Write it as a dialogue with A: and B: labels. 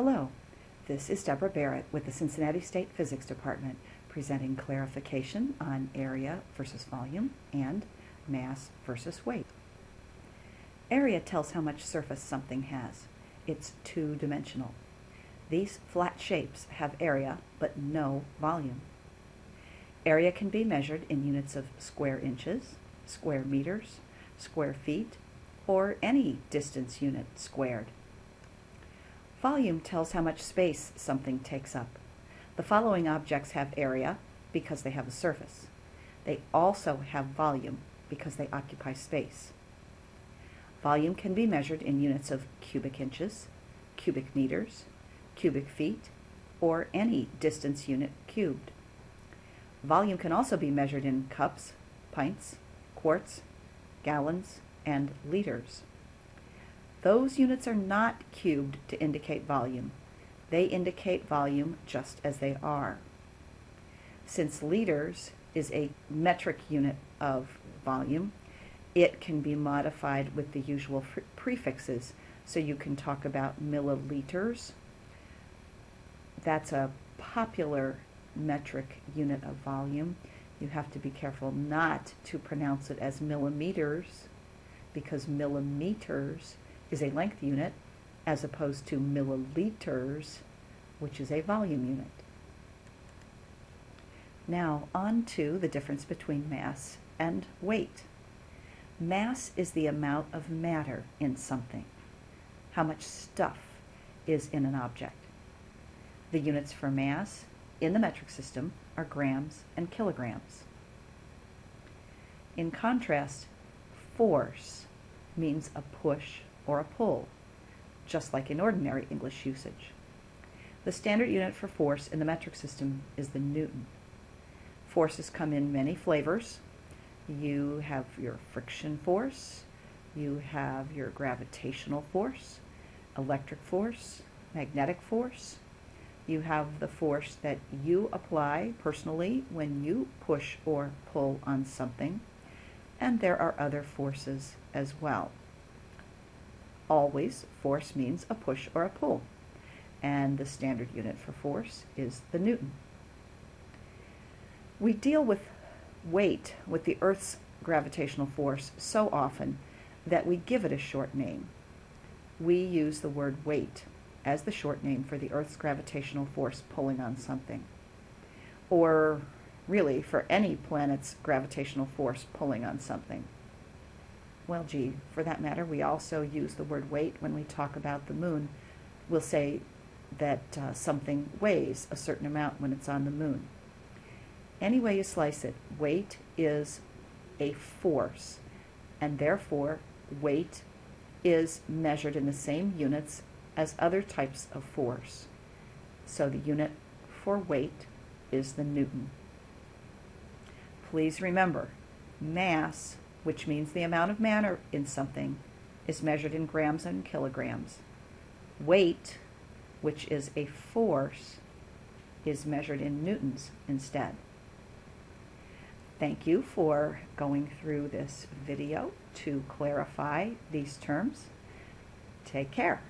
A: Hello, this is Deborah Barrett with the Cincinnati State Physics Department presenting clarification on area versus volume and mass versus weight. Area tells how much surface something has. It's two-dimensional. These flat shapes have area but no volume. Area can be measured in units of square inches, square meters, square feet, or any distance unit squared. Volume tells how much space something takes up. The following objects have area because they have a surface. They also have volume because they occupy space. Volume can be measured in units of cubic inches, cubic meters, cubic feet, or any distance unit cubed. Volume can also be measured in cups, pints, quarts, gallons, and liters. Those units are not cubed to indicate volume. They indicate volume just as they are. Since liters is a metric unit of volume, it can be modified with the usual prefixes. So you can talk about milliliters. That's a popular metric unit of volume. You have to be careful not to pronounce it as millimeters because millimeters is a length unit as opposed to milliliters, which is a volume unit. Now on to the difference between mass and weight. Mass is the amount of matter in something, how much stuff is in an object. The units for mass in the metric system are grams and kilograms. In contrast, force means a push or a pull, just like in ordinary English usage. The standard unit for force in the metric system is the Newton. Forces come in many flavors. You have your friction force, you have your gravitational force, electric force, magnetic force. You have the force that you apply personally when you push or pull on something. And there are other forces as well. Always, force means a push or a pull. And the standard unit for force is the Newton. We deal with weight, with the Earth's gravitational force, so often that we give it a short name. We use the word weight as the short name for the Earth's gravitational force pulling on something. Or really, for any planet's gravitational force pulling on something. Well, gee, for that matter, we also use the word weight when we talk about the moon. We'll say that uh, something weighs a certain amount when it's on the moon. Any way you slice it, weight is a force, and therefore weight is measured in the same units as other types of force. So the unit for weight is the Newton. Please remember, mass which means the amount of matter in something, is measured in grams and kilograms. Weight, which is a force, is measured in newtons instead. Thank you for going through this video to clarify these terms. Take care.